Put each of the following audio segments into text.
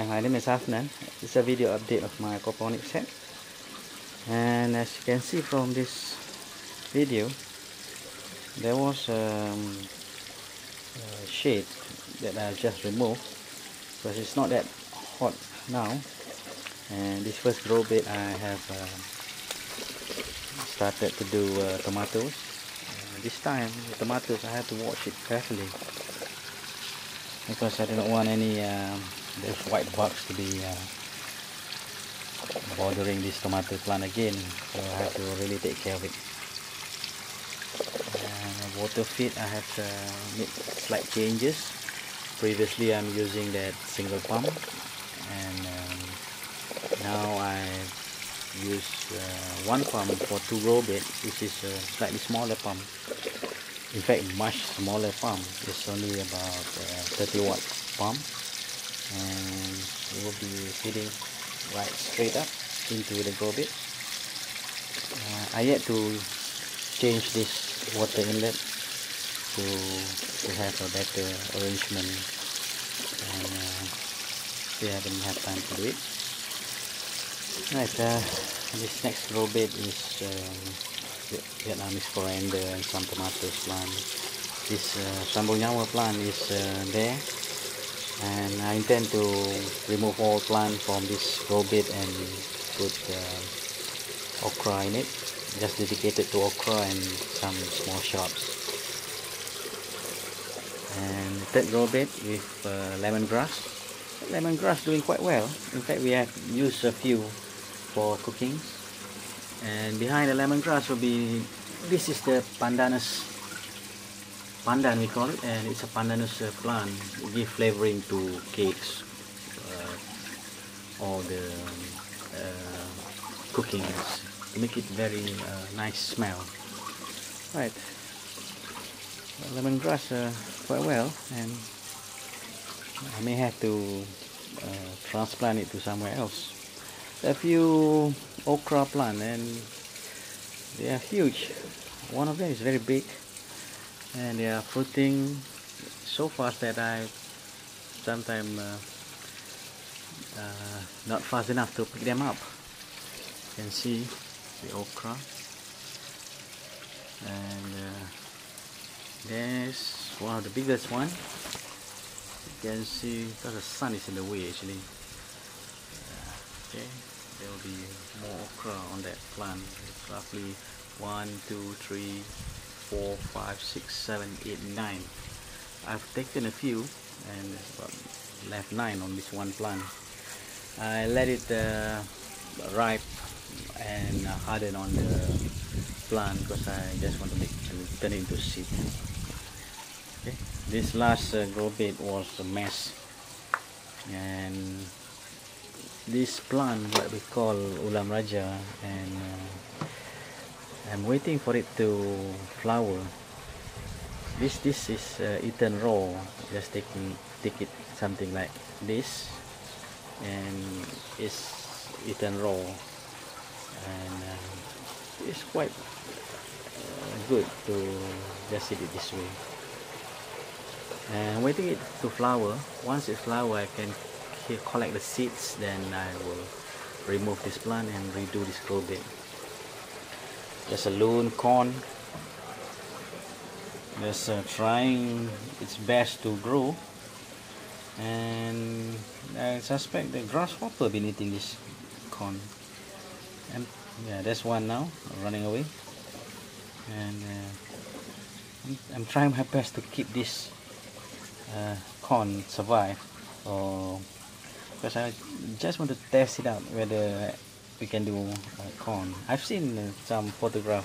Hi, my name is Affnan. It's a video update of my aquaponics set. And as you can see from this video, there was um, a shade that I just removed because it's not that hot now. And this first grow bed I have uh, started to do uh, tomatoes. Uh, this time, the tomatoes I have to watch it carefully because I do not want any um, those white bugs to be uh, bothering this tomato plant again. So I have to really take care of it. And water feed I have to make slight changes. Previously I'm using that single pump. And um, now I use uh, one pump for two grow bed which is a slightly smaller pump. In fact much smaller pump. It's only about uh, 30 watt pump. And it will be feeding right straight up into the grow bed. Uh, I yet to change this water inlet to, to have a better arrangement. And uh, still haven't had time to do it. Right uh, this next grow bed is um, Vietnamese coriander and some tomatoes plant. This uh, sambung nyawa plant is uh, there and I intend to remove all plant from this grow bed and put uh, okra in it. Just dedicated to okra and some small shrubs. And third grow bed with uh, lemongrass. Lemongrass doing quite well. In fact we have used a few for cooking. And behind the lemongrass will be this is the pandanus pandan we call it and it's a pandanus uh, plant. Give flavoring to cakes uh, or the uh, cooking to make it very uh, nice smell. Right. Lemongrass uh, quite well and I may have to uh, transplant it to somewhere else. A few okra plant and they are huge. One of them is very big and they are fruiting so fast that I sometimes uh, uh, not fast enough to pick them up. You can see the okra. And uh, there's one of the biggest one. You can see because the sun is in the way actually. Uh, okay there will be more okra on that plant. It's roughly one two three four five six seven eight nine. I've taken a few and left nine on this one plant I let it uh, ripe and harden on the plant because I just want to make turn it into seed. Okay? This last uh, grow bed was a mess. And this plant what we call ulam raja and uh, I'm waiting for it to flower. This this is uh, eaten raw just taking take it something like this. And it's eaten raw and uh, it's quite uh, good to just eat it this way. And waiting it to flower. Once it flower I can collect the seeds. Then I will remove this plant and redo this grow bed just a lone corn. Just uh, trying its best to grow. And I suspect the grasshopper been eating this corn. And yeah there's one now running away. And uh, I'm, I'm, trying my best to keep this uh, corn survive or because I just want to test it out whether we can do uh, corn. I've seen uh, some photograph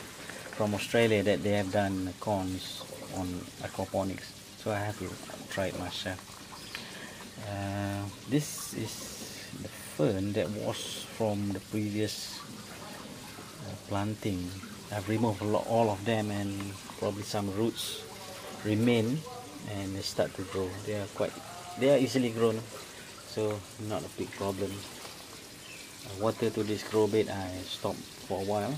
from Australia that they have done corns on aquaponics, so I have to try it myself. Uh, this is the fern that was from the previous uh, planting. I've removed all of them and probably some roots remain and they start to grow. They are quite, they are easily grown so not a big problem water to this grow bed I stopped for a while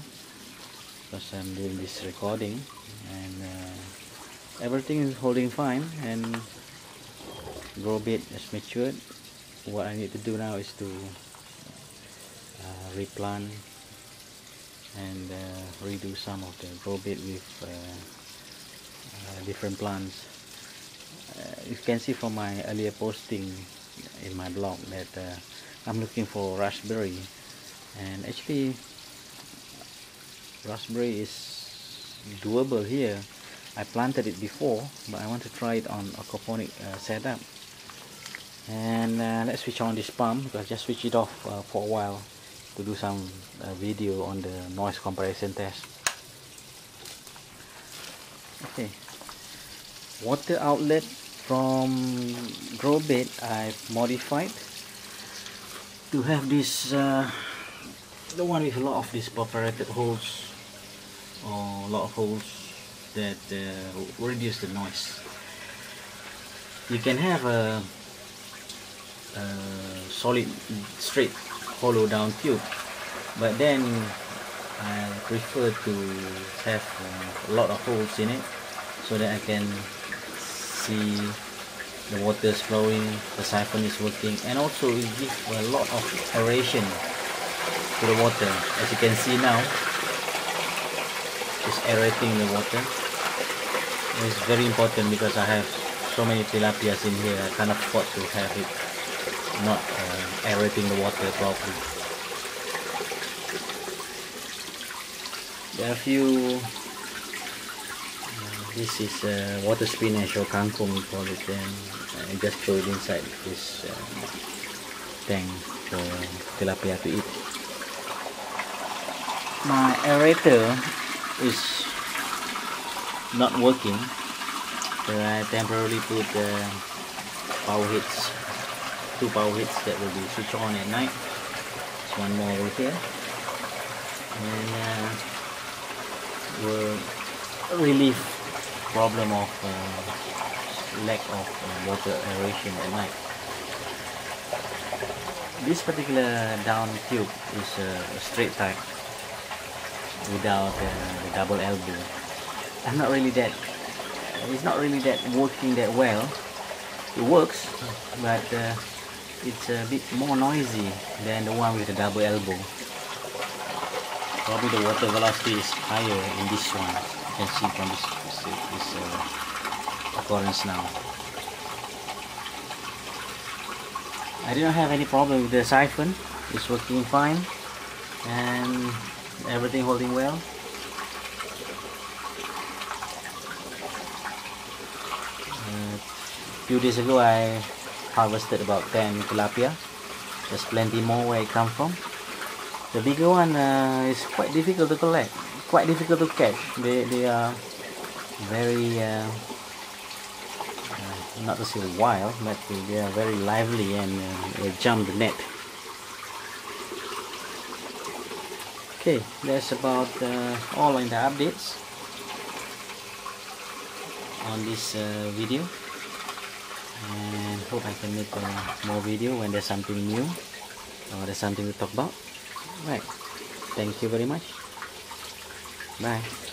because I'm doing this recording and uh, everything is holding fine and grow bed is matured. What I need to do now is to uh, replant and uh, redo some of the grow bed with uh, uh, different plants. Uh, you can see from my earlier posting in my blog that I'm looking for raspberry. And actually raspberry is doable here. I planted it before but I want to try it on aquaponic uh, setup. And uh, let's switch on this pump because I just switch it off uh, for a while to do some uh, video on the noise comparison test. Okay. Water outlet from grow bed I've modified to have this uh, the one with a lot of these perforated holes or a lot of holes that uh, reduce the noise. You can have a, a solid straight hollow down tube but then I prefer to have uh, a lot of holes in it so that I can see the water is flowing, the siphon is working and also it gives a lot of aeration to the water. As you can see now it's aerating the water. It's very important because I have so many tilapias in here I can't afford to have it not uh, aerating the water properly. There are a few this is uh, water spinach or kangkong we call it and just throw it inside this uh, tank for tilapia to eat. My aerator is not working so I temporarily put the powerheads two powerheads that will be switched on at night. There's one more over here. And uh, will relieve problem of uh, lack of uh, water aeration at night. This particular down tube is a straight type without uh, the double elbow. I'm not really that. It's not really that working that well. It works, but uh, it's a bit more noisy than the one with the double elbow. Probably the water velocity is higher in this one. You can see from this this uh, occurrence now. I didn't have any problem with the siphon. It's working fine and everything holding well. A few days ago I harvested about 10 tilapia. There's plenty more where it come from. The bigger one uh, is quite difficult to collect, quite difficult to catch. They, they are very uh, uh, not to say wild but they are very lively and uh, they jump the net. Okay that's about uh, all in the updates on this uh, video. And hope I can make uh, more video when there's something new or there's something to talk about. Right. Thank you very much. Bye